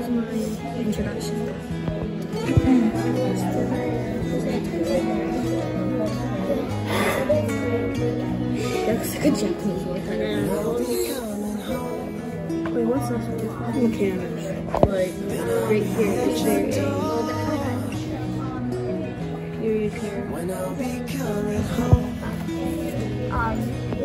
was my introduction. That's a good job. Wait, what's this? Mechanics. Like, right here, it's very Period here. Um,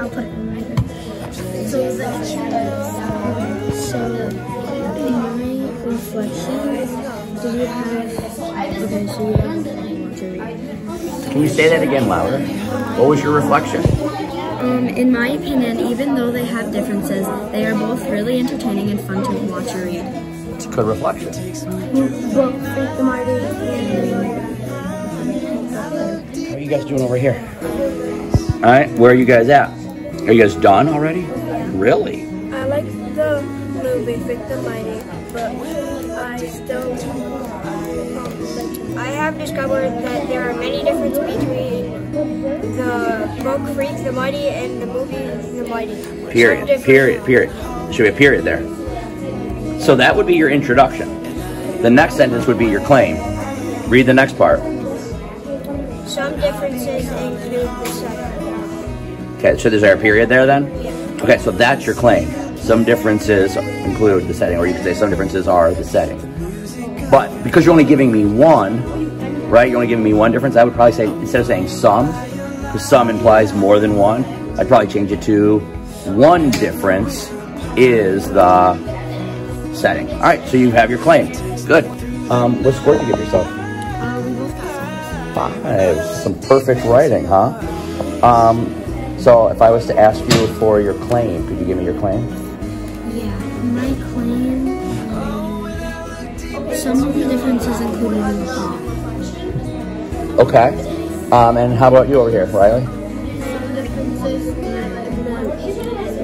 I'll put it in right there. So the so in my reflection, do you have okay, so you have. Can you say that again louder? What was your reflection? Um, in my opinion, even though they have differences, they are both really entertaining and fun to watch or read. It's a good reflection. Both Freak the Mighty How are you guys doing over here? All right, where are you guys at? Are you guys done already? Really? I like the movie Vic the Mighty, but have discovered that there are many differences between the book Freak the Mighty and the movie The Mighty. Period, period, period. Should be a period there. So that would be your introduction. The next sentence would be your claim. Read the next part. Some differences include the setting. Okay, so is there a period there then? Okay, so that's your claim. Some differences include the setting, or you could say some differences are the setting. But because you're only giving me one, right? You're only giving me one difference. I would probably say instead of saying some, because some implies more than one, I'd probably change it to one difference is the setting. All right, so you have your claim. Good. Um, what score did you give yourself? Got Five. Some perfect writing, huh? Um, so if I was to ask you for your claim, could you give me your claim? Yeah, my claim. Um, some of the differences included in the plot. Okay. Um, and how about you over here, Riley?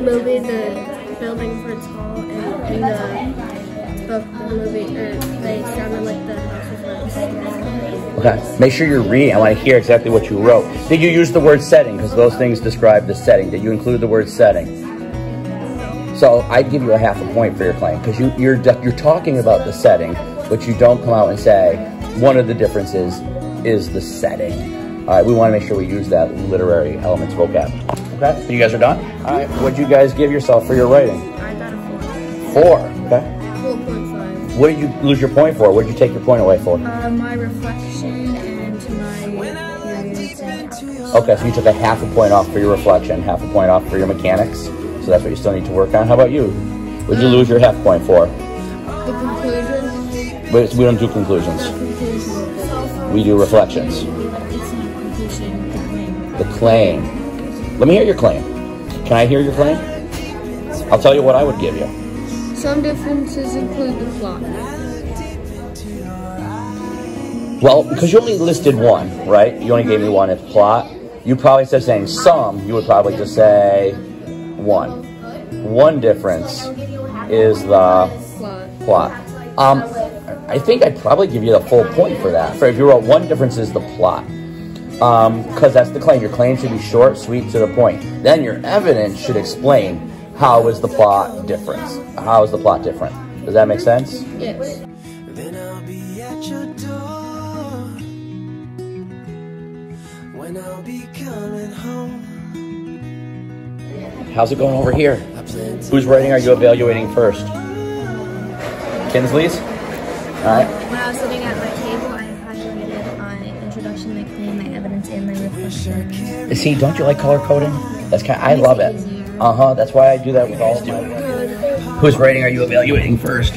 movie, the building for its hall, and the Okay. Make sure you're reading. I want to hear exactly what you wrote. Did you use the word setting? Because those things describe the setting. Did you include the word setting? So I'd give you a half a point for your claim because you, you're you're talking about the setting, but you don't come out and say one of the differences is the setting. All right, we want to make sure we use that literary elements vocab. Okay, so you guys are done. All right, what'd you guys give yourself for your writing? I got a Four. Four, Okay. 4.5. What did you lose your point for? What did you take your point away for? Uh, my reflection and my. Okay, so you took a half a point off for your reflection, half a point off for your mechanics. So that's what you still need to work on. How about you? What did you lose your half point for? The conclusion. Wait, we don't do conclusions. We do reflections. It's. The claim. Let me hear your claim. Can I hear your claim? I'll tell you what I would give you. Some differences include the plot. Well, because you only listed one, right? You only gave me one as plot. You probably instead of saying some, you would probably just say one. One difference is the Plot. plot. Um, I think I'd probably give you the full point for that. For if you wrote one difference is the plot. Um, because that's the claim. Your claim should be short, sweet, to the point. Then your evidence should explain how is the plot different. How is the plot different? Does that make sense? Yes. Then I'll be at your door when I'll be coming home. How's it going over here? I plan to Whose writing are you evaluating first? Kinsley's? Right. When I was sitting at my table, I evaluated my introduction, my claim, my evidence, and my reflection. See, don't you like color coding? That's kind. I love it it. Uh huh. That's why I do that with all of my. Whose writing are you evaluating first?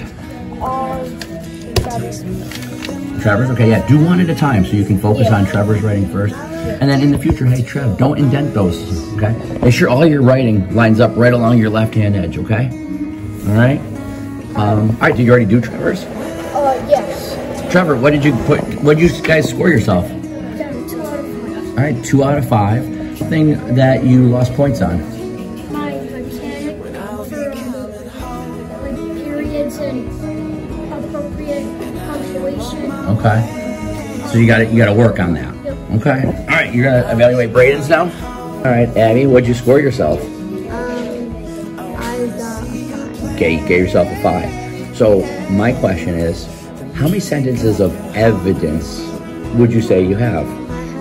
Trevor's? Okay, yeah. Do one at a time so you can focus on Trevor's writing first. And then in the future, hey, Trev, don't indent those, okay? Make sure all your writing lines up right along your left hand edge, okay? All right? Um, all right, did you already do Trevor's? Uh, yes. Trevor, what did you put, what did you guys score yourself? Two out of five. All right, two out of five. Thing that you lost points on. My mechanic for like periods and appropriate punctuation. Okay. So you got to you got to work on that. Okay. All right, you're gonna evaluate Braden's now. All right, Abby, what'd you score yourself? Um, I got a five. Okay, you gave yourself a five. So my question is, how many sentences of evidence would you say you have?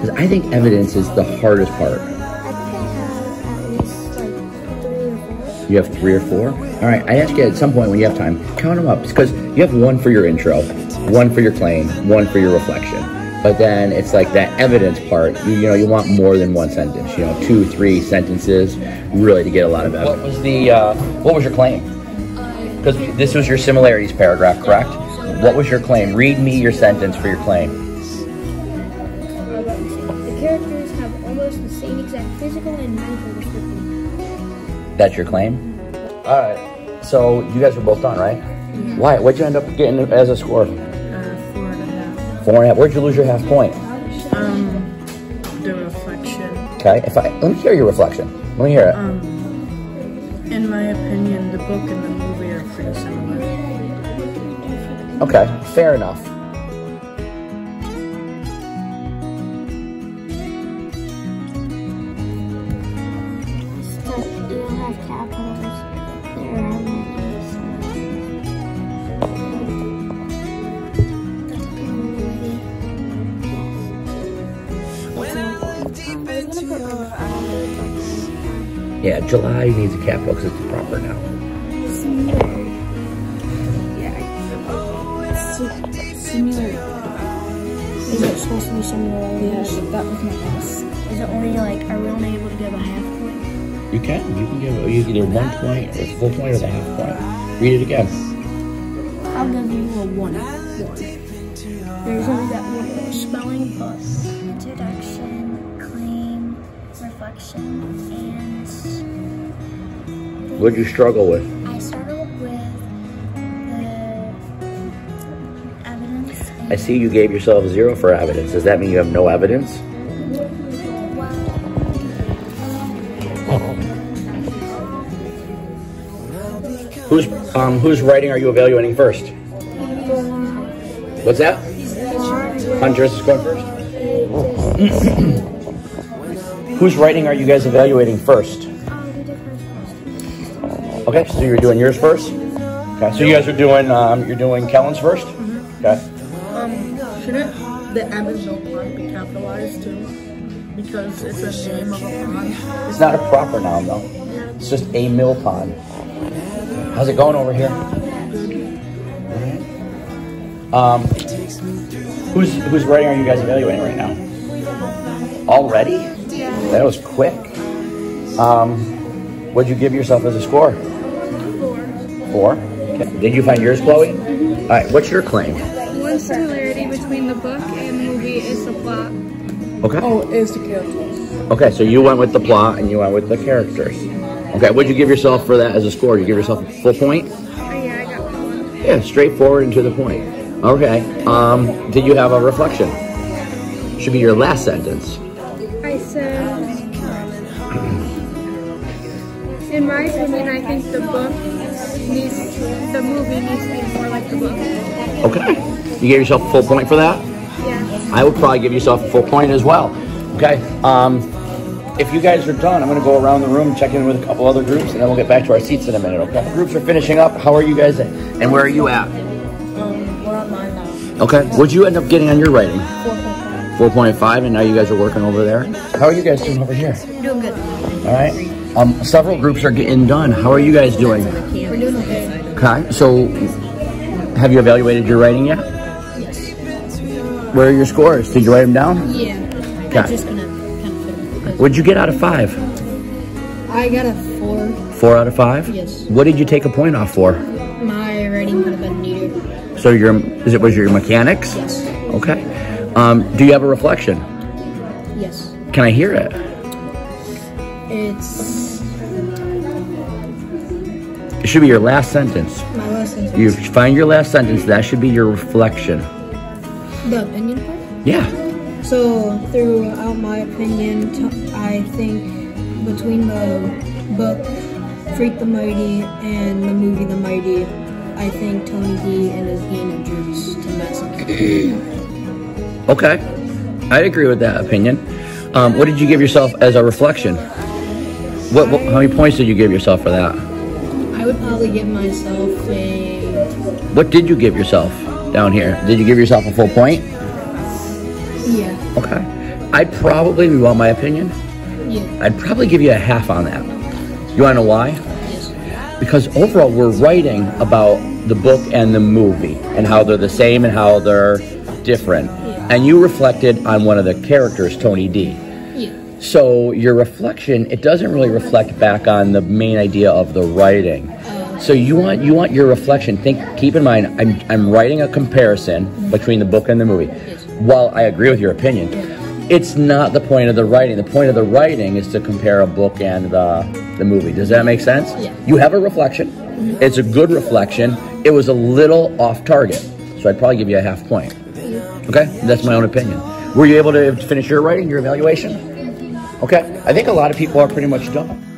Because I think evidence is the hardest part. I think I have at least like three or four. You have three or four? All right, I ask you at some point when you have time, count them up. Because you have one for your intro, one for your claim, one for your reflection. But then it's like that evidence part, you, you know, you want more than one sentence, you know, two, three sentences, really to get a lot of evidence. What was the, uh, what was your claim? Because this was your similarities paragraph, correct? What was your claim? Read me your sentence for your claim. The characters have almost the same exact physical and mental description. That's your claim? All right. So you guys were both done, right? Why? What'd you end up getting as a score? Uh, four and a half. Four and a half. Where'd you lose your half point? Um, the reflection. Okay. If I let me hear your reflection. Let me hear it. Um, in my opinion, the book and the Okay. Fair enough. Stuff you don't have capitals. There are many Yeah. July needs a capital because it's proper noun. Is it supposed to be similar? Yeah, that was my guess. Is it only like, are we only able to give a half point? You can. You can give you either one point, or full point, or the half point. Read it again. I'll give you a one. One. There's only that one spelling, but Introduction, claim, reflection, and What'd you struggle with? I see you gave yourself zero for evidence. Does that mean you have no evidence? Who's um whose writing are you evaluating first? What's that? Huntress is going first. whose writing are you guys evaluating first? Okay, so you're doing yours first. Okay, so you guys are doing um you're doing Kellen's 1st Okay. Um, shouldn't the Amazon pond be capitalized too? Because it's a name of a pond. It's not a proper noun though. It's just a mill pond. How's it going over here? Um, who's whose writing are you guys evaluating right now? Already? That was quick. Um, what'd you give yourself as a score? Four. Okay. Did you find yours, Chloe? All right. What's your claim? One similarity between the book and the movie is the plot. Okay. Oh, is the characters. Okay, so you went with the plot and you went with the characters. Okay, what'd you give yourself for that as a score? Did you give yourself a full point? Oh yeah, I got one. Yeah, straightforward and to the point. Okay. Um, did you have a reflection? Should be your last sentence. I said, in my opinion, I think the book needs, the movie needs to be more like the book. Okay. You gave yourself a full point for that? Yeah. I would probably give yourself a full point as well. Okay. Um, if you guys are done, I'm going to go around the room, check in with a couple other groups, and then we'll get back to our seats in a minute. Okay. Groups are finishing up. How are you guys? And where are you at? Um, we're on mine now. Okay. What'd you end up getting on your writing? 4.5. 4.5, and now you guys are working over there. How are you guys doing over here? Doing good. All right. Um, several groups are getting done. How are you guys doing? We're doing okay. Okay. So, have you evaluated your writing yet? Where are your scores? Did you write them down? Yeah. Okay. I'm just gonna kind of What'd you get out of five? I got a four. Four out of five? Yes. What did you take a point off for? My writing could have been neater. So your is it was your mechanics? Yes. Okay. Um, do you have a reflection? Yes. Can I hear it? It's It should be your last sentence. my last sentence. You find your last sentence. That should be your reflection. The opinion part? Yeah. So, throughout my opinion, t- I think between the book Freak the Mighty and the movie The Mighty, I think Tony D and his gang of jerks to Mexico. Okay. I agree with that opinion. Um, what did you give yourself as a reflection? What, what? How many points did you give yourself for that? I would probably give myself a What did you give yourself down here? Did you give yourself a full point? Yeah. Okay. I'd probably, you want my opinion? Yeah. I'd probably give you a half on that. You want to know why? Yes. Because overall, we're writing about the book and the movie and how they're the same and how they're different. And you reflected on one of the characters, Tony D. Yeah. So your reflection, it doesn't really reflect back on the main idea of the writing. Oh, So you want you want your reflection. Think, keep in mind, I'm I'm writing a comparison between the book and the movie. While I agree with your opinion, it's not the point of the writing. The point of the writing is to compare a book and the the movie. Does that make sense? Yeah. You have a reflection. Mm-hmm. It's a good reflection. It was a little off target, so I'd probably give you a half point. Okay, that's my own opinion. Were you able to finish your writing, your evaluation? Okay, I think a lot of people are pretty much done.